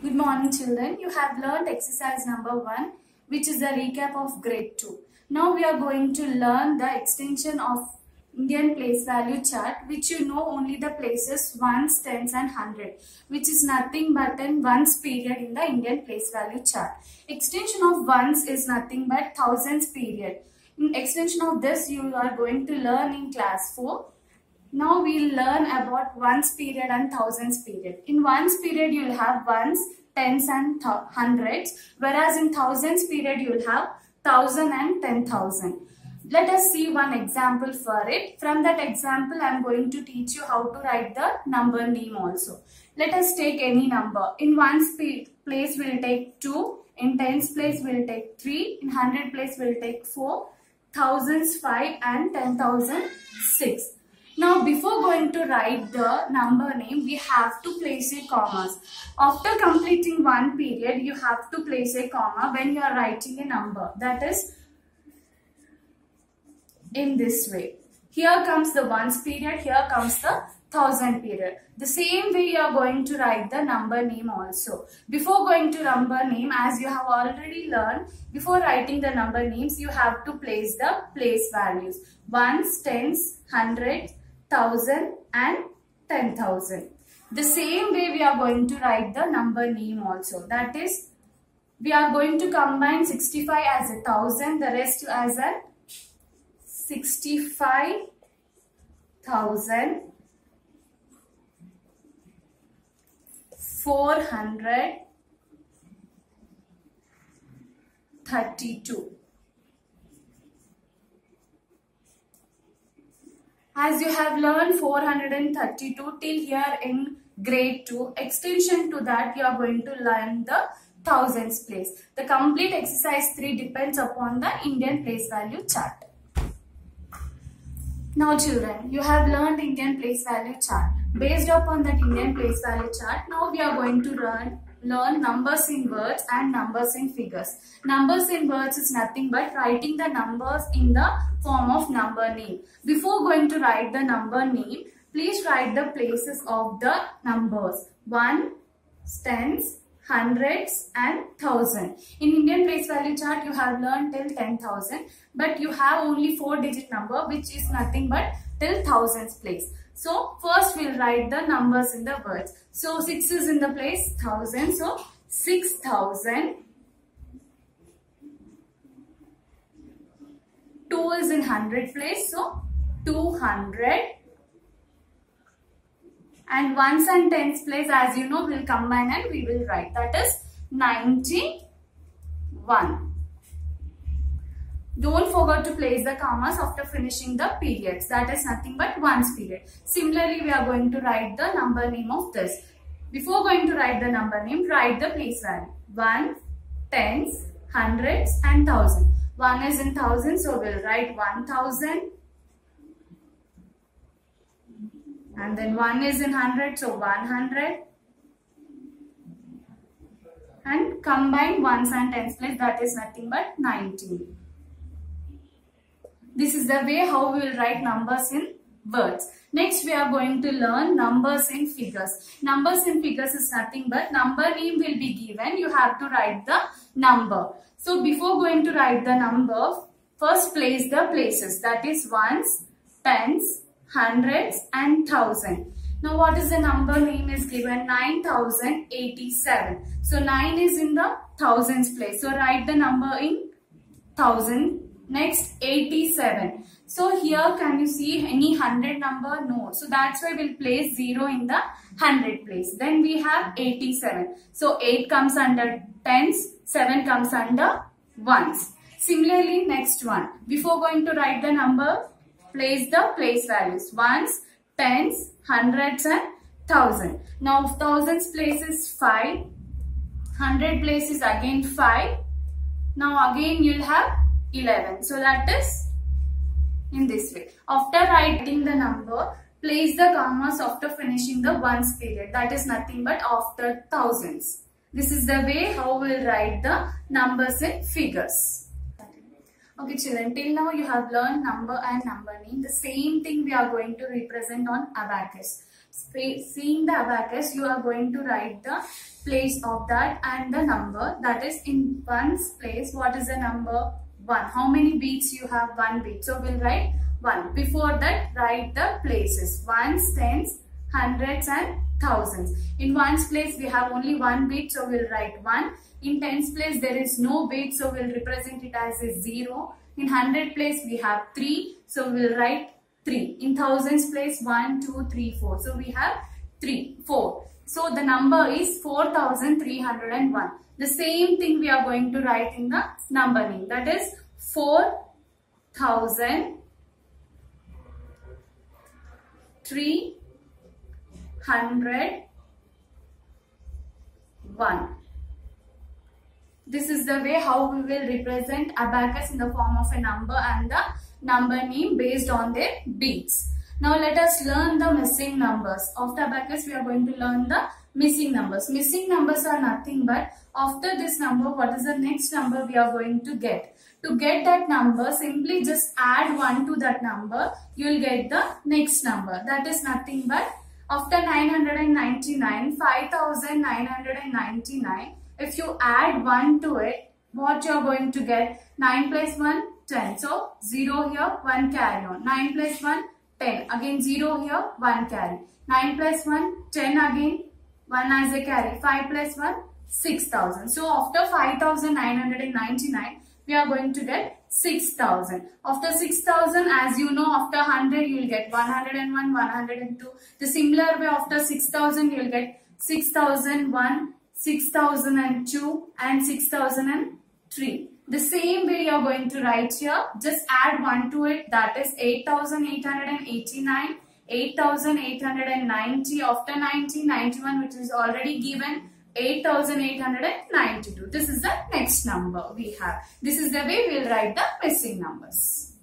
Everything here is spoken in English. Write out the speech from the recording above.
Good morning children. You have learned exercise number 1 which is the recap of grade 2. Now we are going to learn the extension of Indian place value chart which you know only the places ones, tens and hundred which is nothing but an ones period in the Indian place value chart. Extension of ones is nothing but thousands period. In extension of this you are going to learn in class 4 now we'll learn about ones period and thousands period. In ones period you'll have ones, tens and hundreds whereas in thousands period you'll have thousand and ten thousand. Let us see one example for it. From that example I'm going to teach you how to write the number name also. Let us take any number. In ones place we'll take 2, in tens place we'll take 3, in hundred place we'll take 4, thousands 5 and ten thousand 6. Now before going to write the number name, we have to place a comma. After completing one period, you have to place a comma when you are writing a number. That is in this way. Here comes the ones period, here comes the thousand period. The same way you are going to write the number name also. Before going to number name, as you have already learned, before writing the number names, you have to place the place values. Ones, tens, hundreds, thousand and ten thousand. The same way we are going to write the number name also. That is, we are going to combine 65 as a thousand, the rest as a 65,000, 432. As you have learned 432 till here in grade 2, extension to that you are going to learn the thousands place. The complete exercise 3 depends upon the Indian place value chart. Now children, you have learned Indian place value chart. Based upon that Indian place value chart, now we are going to learn learn numbers in words and numbers in figures. Numbers in words is nothing but writing the numbers in the form of number name. Before going to write the number name, please write the places of the numbers. 1, tens, hundreds and thousand. In Indian place value chart, you have learned till 10,000 but you have only 4 digit number which is nothing but till thousands place. So first we'll write the numbers in the words. So 6 is in the place 1000. So 6000. 2 is in 100 place. So 200. And ones and tens place as you know we'll combine and we will write. That is 91. Don't forget to place the commas after finishing the periods. That is nothing but ones period. Similarly, we are going to write the number name of this. Before going to write the number name, write the place value. 1, tens, hundreds and thousand. 1 is in thousand, so we'll write 1000. And then 1 is in hundred, so 100. And combine ones and tens place, that is nothing but 19. This is the way how we will write numbers in words. Next, we are going to learn numbers in figures. Numbers in figures is nothing but number name will be given. You have to write the number. So, before going to write the number, first place the places. That is ones, tens, hundreds and thousand. Now, what is the number name is given? 9087. So, 9 is in the thousands place. So, write the number in thousand Next 87. So here can you see any 100 number? No. So that's why we'll place 0 in the 100 place. Then we have 87. So 8 comes under tens, 7 comes under ones. Similarly next one. Before going to write the number, place the place values. Ones, tens, hundreds and thousand. Now thousands place is 5. 100 place is again 5. Now again you'll have 11. So that is in this way. After writing the number, place the commas after finishing the ones period. That is nothing but after thousands. This is the way how we will write the numbers in figures. Okay children, till now you have learned number and number name. The same thing we are going to represent on abacus. seeing the abacus, you are going to write the place of that and the number. That is in one's place, what is the number? 1. How many beats you have? 1 beat. So we'll write 1. Before that, write the places. Ones, tens, hundreds and thousands. In ones place, we have only one bit so we'll write 1. In tens place, there is no bit so we'll represent it as a 0. In hundred place, we have 3, so we'll write 3. In thousands place, 1, 2, 3, 4. So we have 3, 4. So the number is 4301. The same thing we are going to write in the number name. That is 4000 300 1. This is the way how we will represent abacus in the form of a number and the number name based on their beats. Now let us learn the missing numbers. After abacus we are going to learn the missing numbers. Missing numbers are nothing but after this number what is the next number we are going to get. To get that number simply just add 1 to that number you will get the next number. That is nothing but after 999 5999 if you add 1 to it what you are going to get? 9 plus 1 10 so 0 here 1 carry on. 9 plus 1 10 again 0 here 1 carry. 9 plus 1 10 again 1 as a carry. 5 plus 1, 6000. So after 5999, we are going to get 6000. After 6000, as you know, after 100, you will get 101, 102. The similar way, after 6000, you will get 6001, 6002 and 6003. The same way you are going to write here, just add 1 to it, that is 8889 8890 after 90, 91 which is already given 8892. This is the next number we have. This is the way we'll write the missing numbers.